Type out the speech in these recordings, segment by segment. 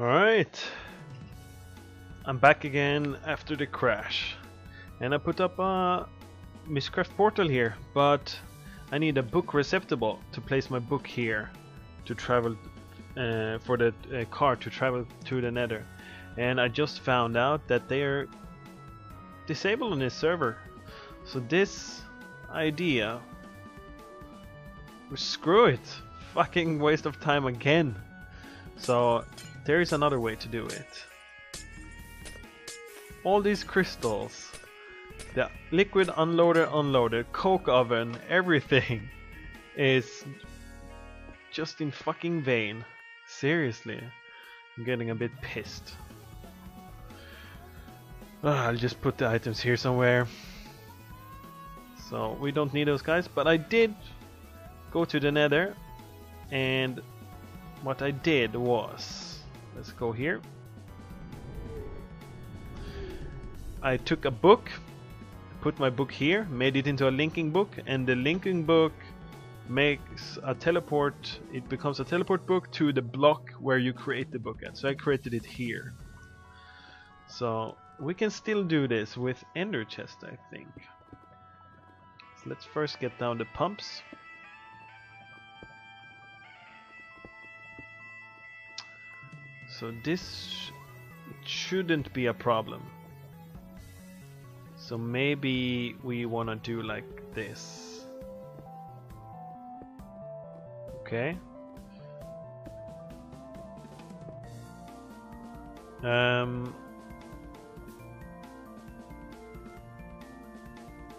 Alright. I'm back again after the crash. And I put up a Mystcraft portal here, but I need a book receptacle to place my book here to travel uh, for the uh, car to travel to the nether. And I just found out that they are disabled on this server. So this idea screw it fucking waste of time again so there is another way to do it. All these crystals the liquid unloader unloader coke oven everything is just in fucking vain. Seriously I'm getting a bit pissed. Ah, I'll just put the items here somewhere. So we don't need those guys but I did go to the nether and what I did was let's go here. I took a book put my book here made it into a linking book and the linking book makes a teleport it becomes a teleport book to the block where you create the book at. So I created it here. So we can still do this with ender chest I think. So let's first get down the pumps So this shouldn't be a problem. So maybe we want to do like this. Okay. Um,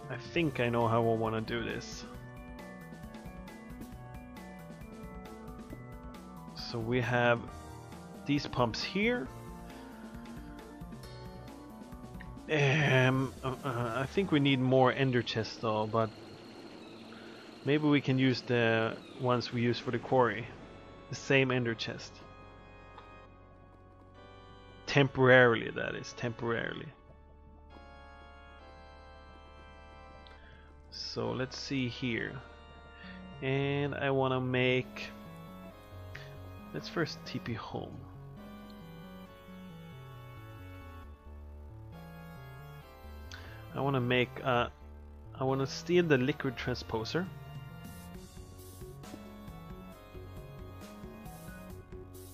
I think I know how I want to do this. So we have these pumps here. Um, uh, I think we need more ender chests though, but maybe we can use the ones we use for the quarry. The same ender chest. Temporarily, that is, temporarily. So let's see here. And I want to make... Let's first TP home. I want to make uh, I want to steal the liquid transposer.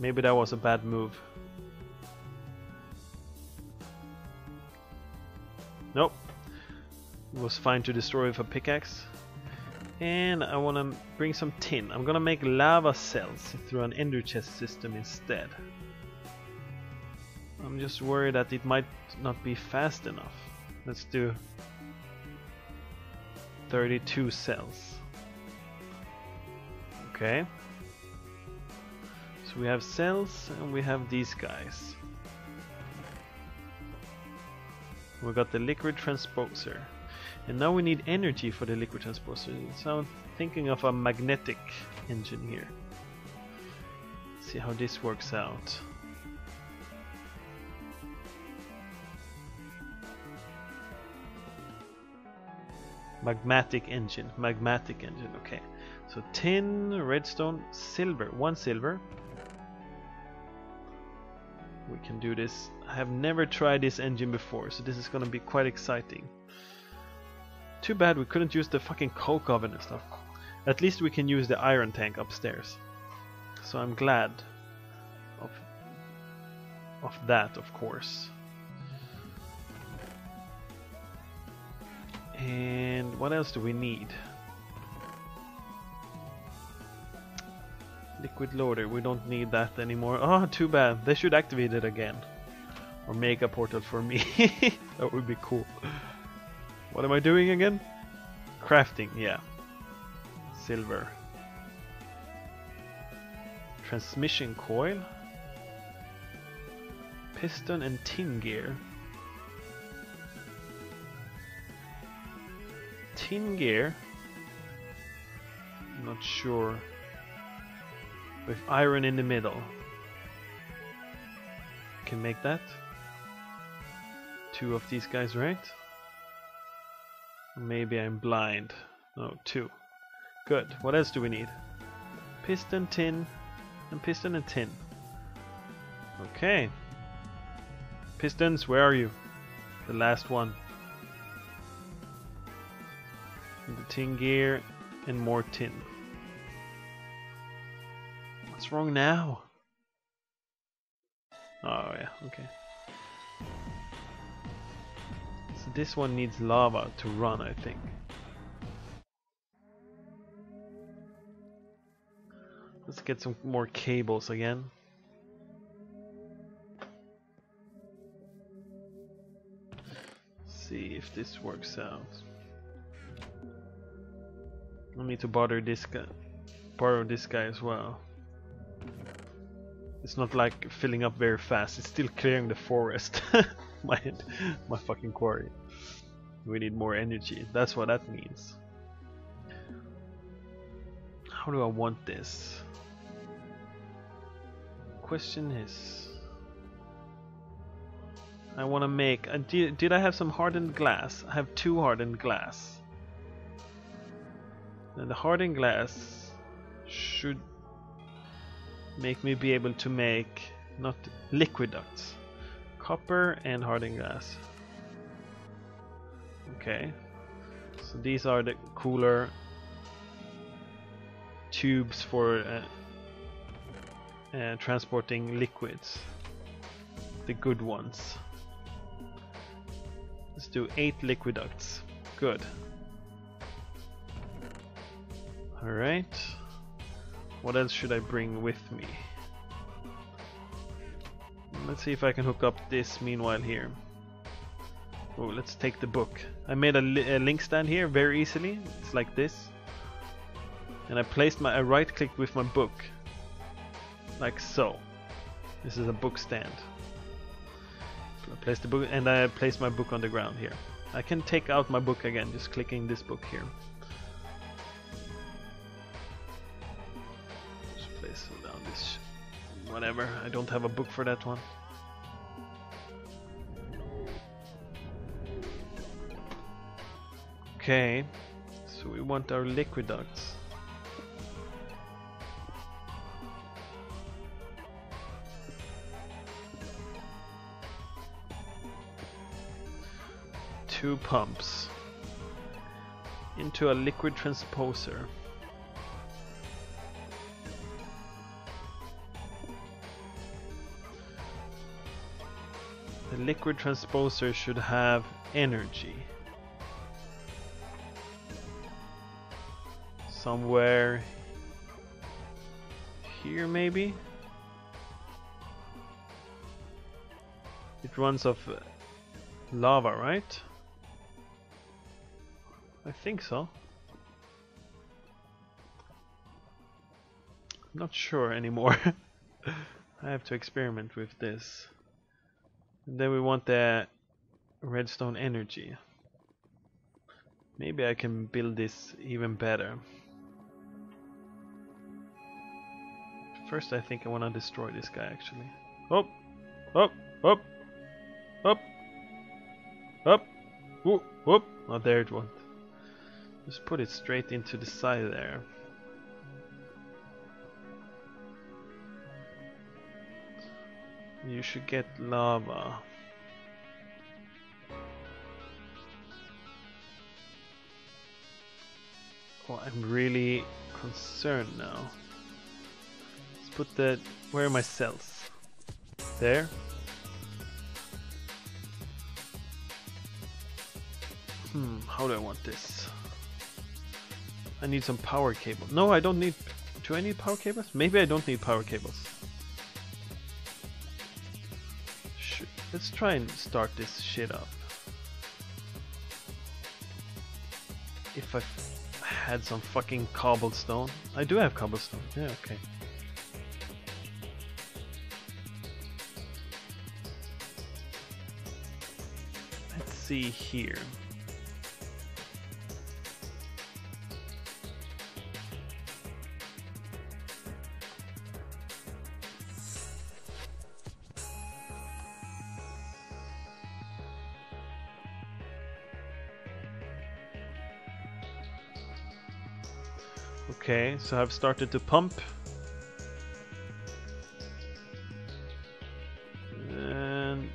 Maybe that was a bad move. Nope. It was fine to destroy with a pickaxe. And I want to bring some tin. I'm gonna make lava cells through an ender chest system instead. I'm just worried that it might not be fast enough Let's do 32 cells. Okay. So we have cells and we have these guys. We got the liquid transposer. And now we need energy for the liquid transposer. So I'm thinking of a magnetic engine here. See how this works out. Magmatic engine. Magmatic engine. Okay. So tin, redstone, silver. One silver. We can do this. I have never tried this engine before, so this is gonna be quite exciting. Too bad we couldn't use the fucking coke oven and stuff. At least we can use the iron tank upstairs. So I'm glad of of that, of course. And what else do we need? Liquid loader, we don't need that anymore. Oh, too bad. They should activate it again. Or make a portal for me. that would be cool. What am I doing again? Crafting, yeah. Silver. Transmission coil. Piston and tin gear. Tin gear. Not sure. With iron in the middle. Can make that. Two of these guys, right? Maybe I'm blind. No, two. Good. What else do we need? Piston, tin, and piston and tin. Okay. Pistons, where are you? The last one. Tin gear and more tin. What's wrong now? Oh yeah, okay. So this one needs lava to run, I think. Let's get some more cables again. See if this works out. I need to bother this guy, borrow this guy as well. It's not like filling up very fast. It's still clearing the forest. my my fucking quarry. We need more energy. That's what that means. How do I want this? Question is I want to make. Uh, did, did I have some hardened glass? I have two hardened glass. The hardened glass should make me be able to make not liquid ducts, copper and hardened glass. Okay, so these are the cooler tubes for uh, uh, transporting liquids, the good ones. Let's do 8 liquid ducts. Good. Alright. What else should I bring with me? Let's see if I can hook up this meanwhile here. Oh, let's take the book. I made a, li a link stand here very easily. It's like this. And I placed my I right clicked with my book. Like so. This is a book stand. I place the book and I place my book on the ground here. I can take out my book again, just clicking this book here. Down this whatever. I don't have a book for that one. Okay, so we want our liquid ducts. two pumps into a liquid transposer. The liquid transposer should have energy. Somewhere here maybe? It runs off uh, lava, right? I think so. I'm not sure anymore. I have to experiment with this. Then we want the redstone energy. Maybe I can build this even better. First I think I want to destroy this guy actually. Oh! Oh! Oh! Up! Up! Whoop! Whoop! Oh, there it went. Just put it straight into the side there. You should get lava. Oh, I'm really concerned now. Let's put that... Where are my cells? There? Hmm, how do I want this? I need some power cable. No, I don't need... Do I need power cables? Maybe I don't need power cables. Let's try and start this shit up. If I had some fucking cobblestone. I do have cobblestone. Yeah, okay. Let's see here. Okay, so I've started to pump. And...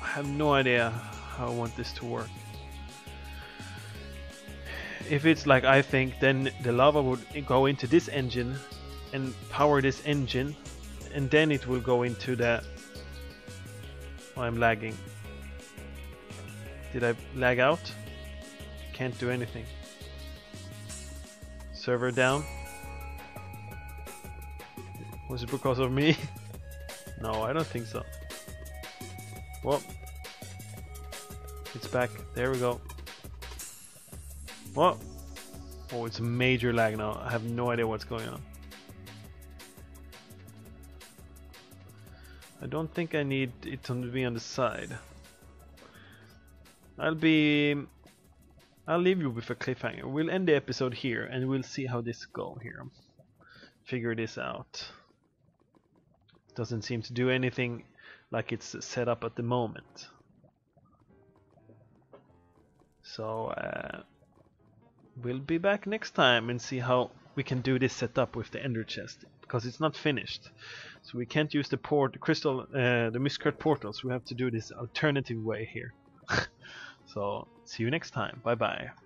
I have no idea how I want this to work. If it's like I think, then the lava would go into this engine and power this engine, and then it will go into the. Oh, I'm lagging. Did I lag out? Can't do anything. Server down. Was it because of me? no, I don't think so. Well, it's back. There we go. What? Oh, it's a major lag now. I have no idea what's going on. I don't think I need it to be on the side. I'll be... I'll leave you with a cliffhanger. We'll end the episode here and we'll see how this go here. Figure this out. Doesn't seem to do anything like it's set up at the moment. So uh, we'll be back next time and see how we can do this setup with the ender chest because it's not finished. So we can't use the port, the crystal, uh, the Mystcraft portals. We have to do this alternative way here. So see you next time. Bye bye.